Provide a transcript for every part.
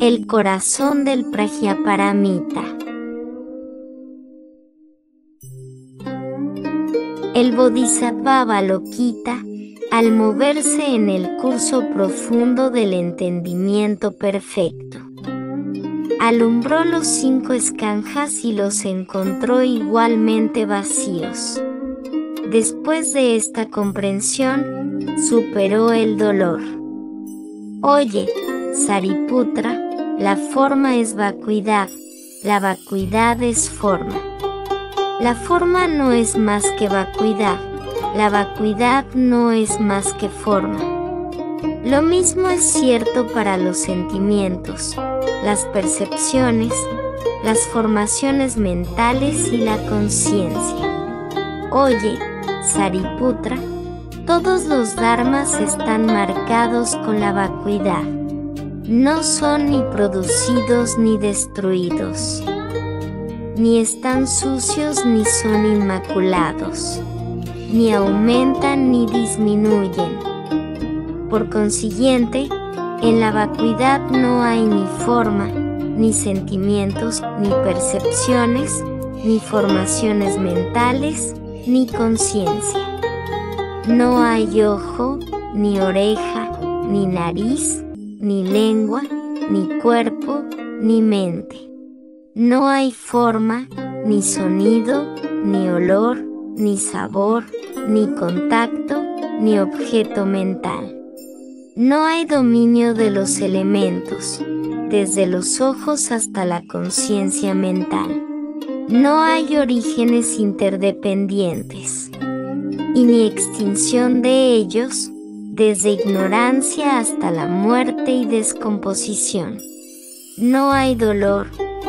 El corazón del Prajnaparamita. El Bodhisattva Balokita, al moverse en el curso profundo del entendimiento perfecto, alumbró los cinco escanjas y los encontró igualmente vacíos. Después de esta comprensión, superó el dolor. Oye, Sariputra, la forma es vacuidad, la vacuidad es forma. La forma no es más que vacuidad, la vacuidad no es más que forma. Lo mismo es cierto para los sentimientos, las percepciones, las formaciones mentales y la conciencia. Oye, Sariputra, todos los dharmas están marcados con la vacuidad. No son ni producidos ni destruidos. Ni están sucios ni son inmaculados. Ni aumentan ni disminuyen. Por consiguiente, en la vacuidad no hay ni forma, ni sentimientos, ni percepciones, ni formaciones mentales, ni conciencia. No hay ojo, ni oreja, ni nariz, ni lengua, ni cuerpo, ni mente. No hay forma, ni sonido, ni olor, ni sabor, ni contacto, ni objeto mental. No hay dominio de los elementos, desde los ojos hasta la conciencia mental. No hay orígenes interdependientes y ni extinción de ellos, desde ignorancia hasta la muerte y descomposición. No hay dolor,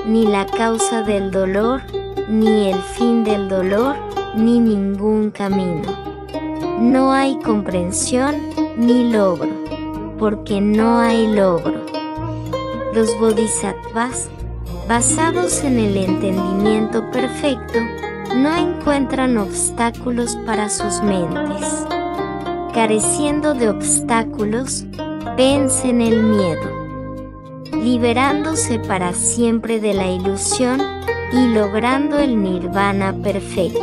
ni la causa del dolor, ni el fin del dolor, ni ningún camino. No hay comprensión ni logro, porque no hay logro. Los bodhisattvas basados en el entendimiento perfecto, no encuentran obstáculos para sus mentes. Careciendo de obstáculos, vencen el miedo, liberándose para siempre de la ilusión y logrando el nirvana perfecto.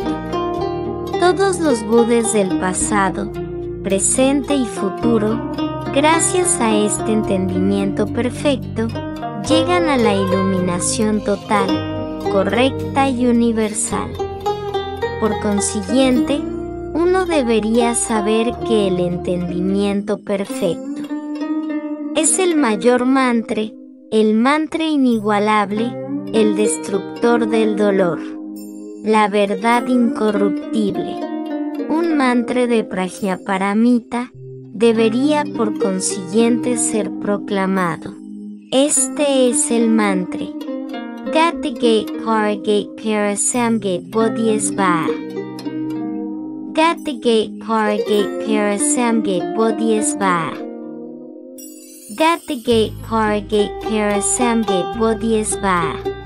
Todos los budes del pasado, presente y futuro, gracias a este entendimiento perfecto, llegan a la iluminación total, correcta y universal. Por consiguiente, uno debería saber que el entendimiento perfecto es el mayor mantra, el mantra inigualable, el destructor del dolor, la verdad incorruptible. Un mantra de Prajnaparamita debería por consiguiente ser proclamado. Este es el mantra. Gatigate Karagate Parasamgate Bodhiasva. Gatigate Karagate Parasamgate Bodhiasva. Gatigate Karagate Parasamgate Bodhiasva.